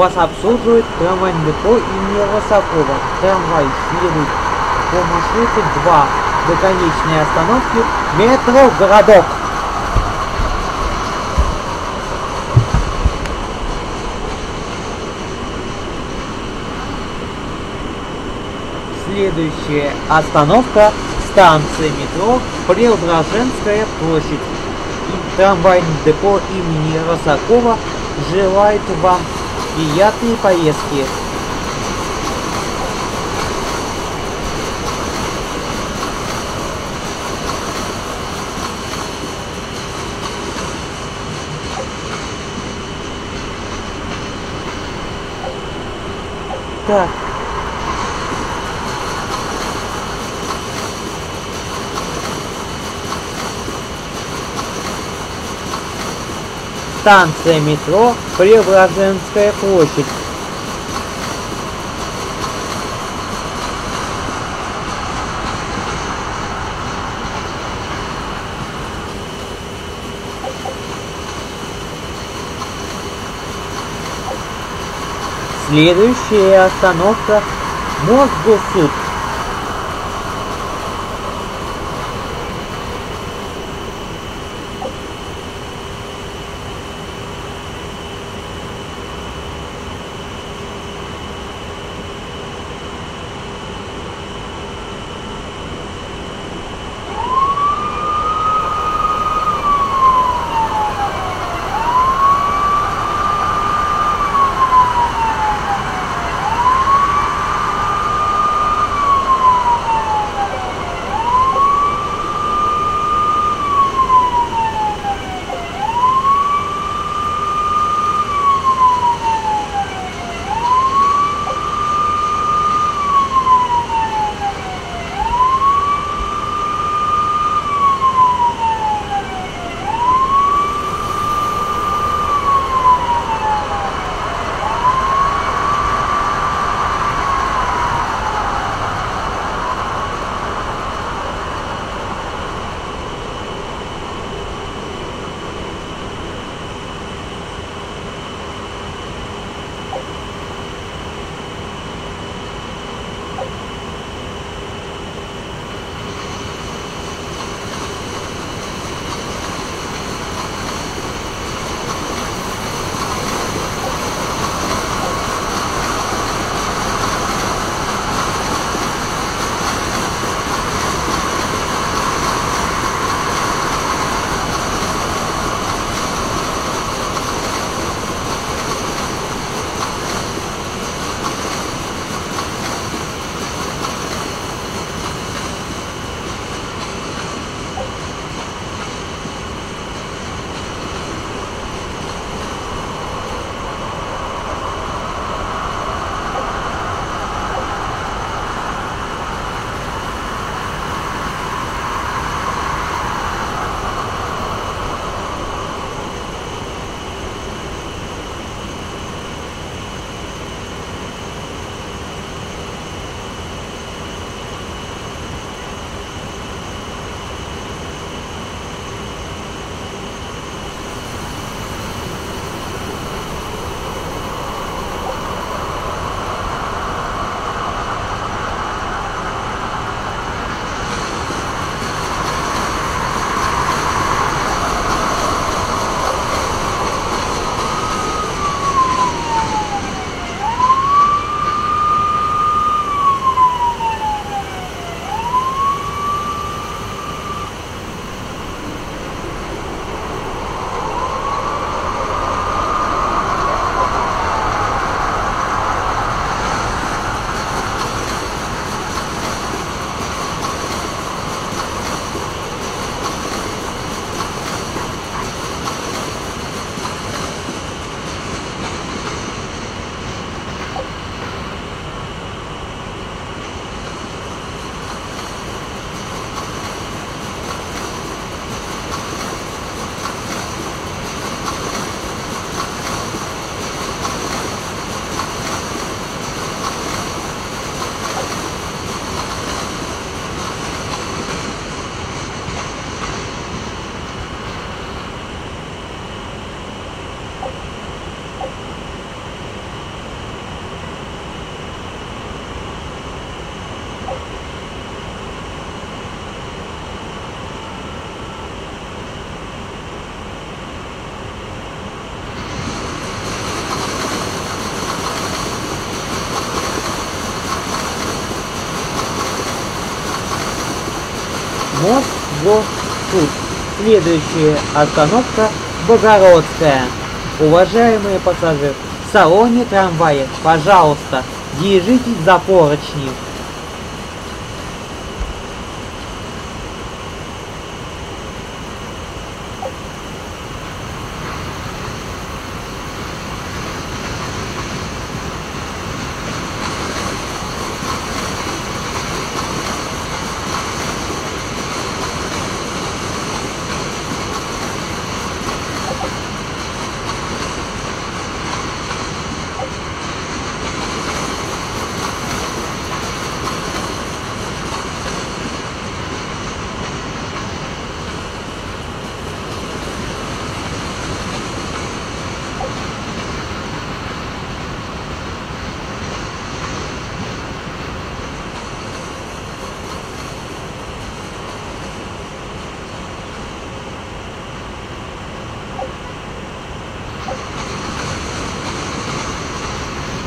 Вас обслуживает трамвайное депо имени Росакова. Трамвай следует по маршруту 2 до конечной остановки метро «Городок». Следующая остановка – станция метро Преображенская площадь. И трамвайное депо имени Росакова желает вам приятной поездки. Так. Станция метро Преображенская площадь. Следующая остановка Мосгосуд. Следующая остановка Богородская. Уважаемые пассажиры, в салоне трамвая, пожалуйста, держитесь за поручни.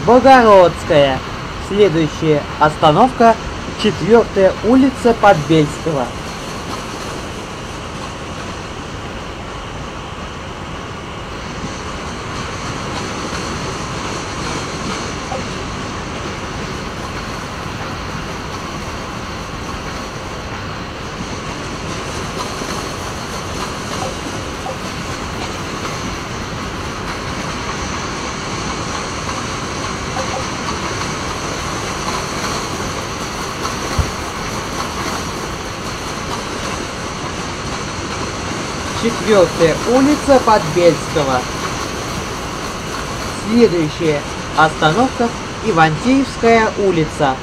Богородская. Следующая остановка четвертая улица Подбельского. Четвертая улица Подбельского. Следующая остановка Ивантеевская улица.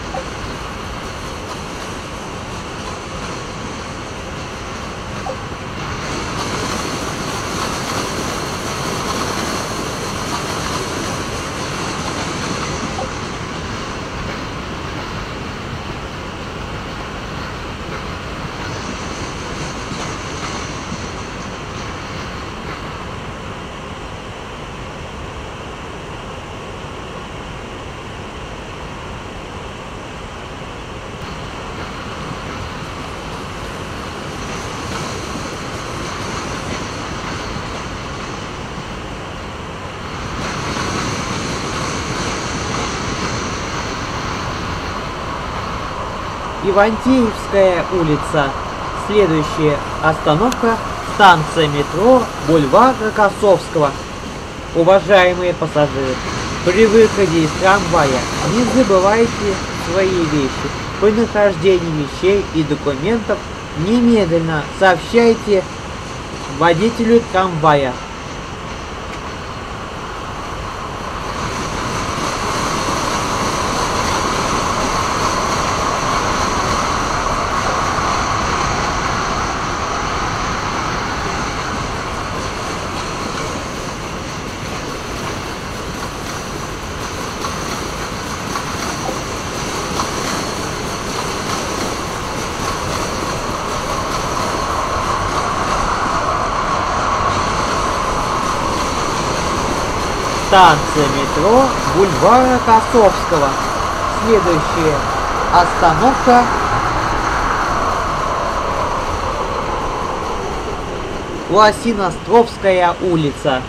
Ивантеевская улица. Следующая остановка станция метро Бульвар Рокоссовского. Уважаемые пассажиры, при выходе из трамвая не забывайте свои вещи. При нахождении вещей и документов немедленно сообщайте водителю трамвая. Станция метро Бульвара Косовского. Следующая остановка Лосиностровская улица.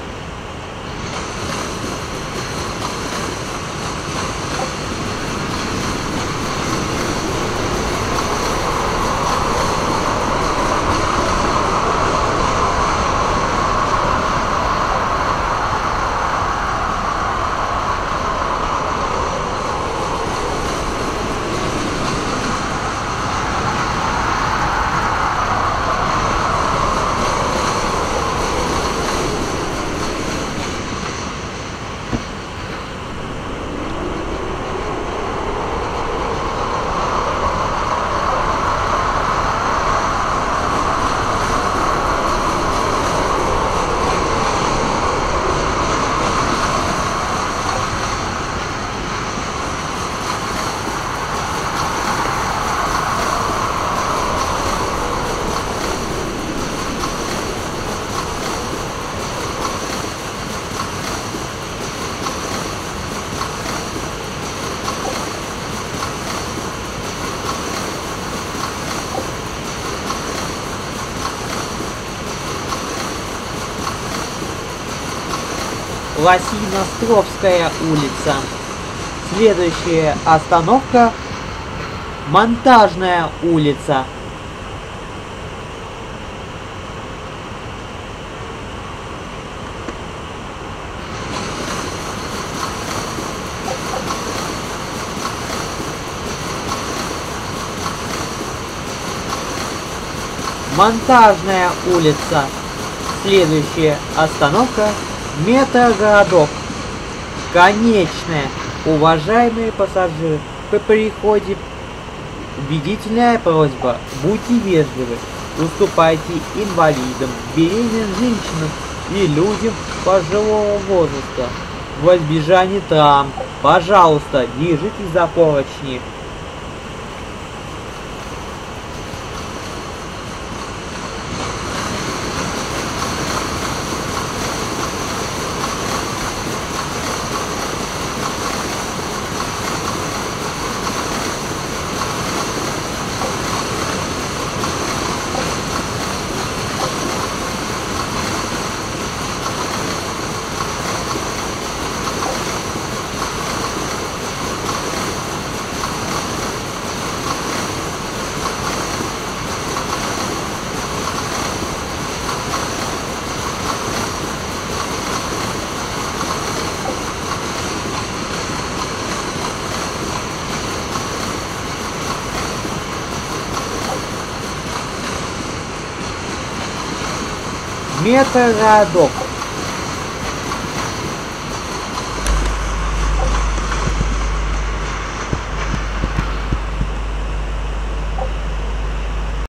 Лосиностровская улица. Следующая остановка Монтажная улица. Монтажная улица. Следующая остановка Метрогородок. Конечная. Уважаемые пассажиры, по приходе убедительная просьба, будьте вежливы, уступайте инвалидам, беременным женщинам и людям пожилого возраста. В избежание травм, пожалуйста, держитесь за поручни. Метрогородок.